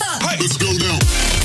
Hey. Let's go now.